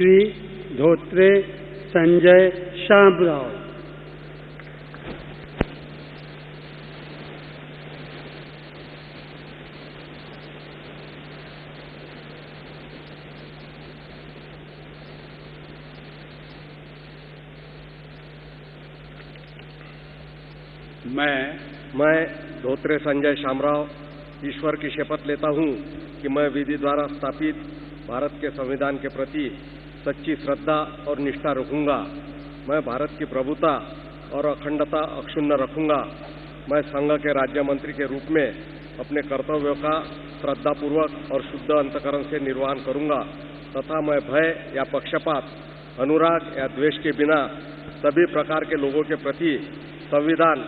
श्री धोत्रे संजय शामराव। मैं मैं धोत्रे संजय शामराव, ईश्वर की शपथ लेता हूँ कि मैं विधि द्वारा स्थापित भारत के संविधान के प्रति सच्ची श्रद्धा और निष्ठा रखूँगा। मैं भारत की प्रभुता और अखंडता अक्षुण्ण रखूँगा। मैं संघ के राज्य मंत्री के रूप में अपने कर्तव्यों का श्रद्धापूर्वक और शुद्ध अंतकरण से निर्वहन करूँगा तथा मैं भय या पक्षपात अनुराग या द्वेष के बिना सभी प्रकार के लोगों के प्रति संविधान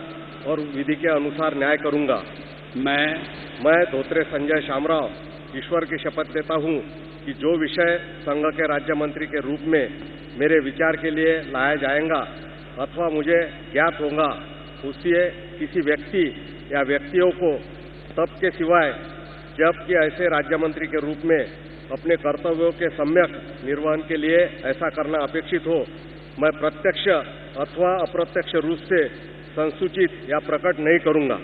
और विधि के अनुसार न्याय करूँगा। मैं मैं धोत्रे संजय शामराव ईश्वर की शपथ लेता हूँ। कि जो विषय संघ के राज्य मंत्री के रूप में मेरे विचार के लिए लाया जाएगा अथवा मुझे ज्ञात होगा, उससे किसी व्यक्ति या व्यक्तियों को तब के सिवाय जबकि ऐसे राज्य मंत्री के रूप में अपने कर्तव्यों के सम्यक निर्वहन के लिए ऐसा करना अपेक्षित हो, मैं प्रत्यक्ष अथवा अप्रत्यक्ष रूप से संसूचित या प्रकट नहीं करूँगा।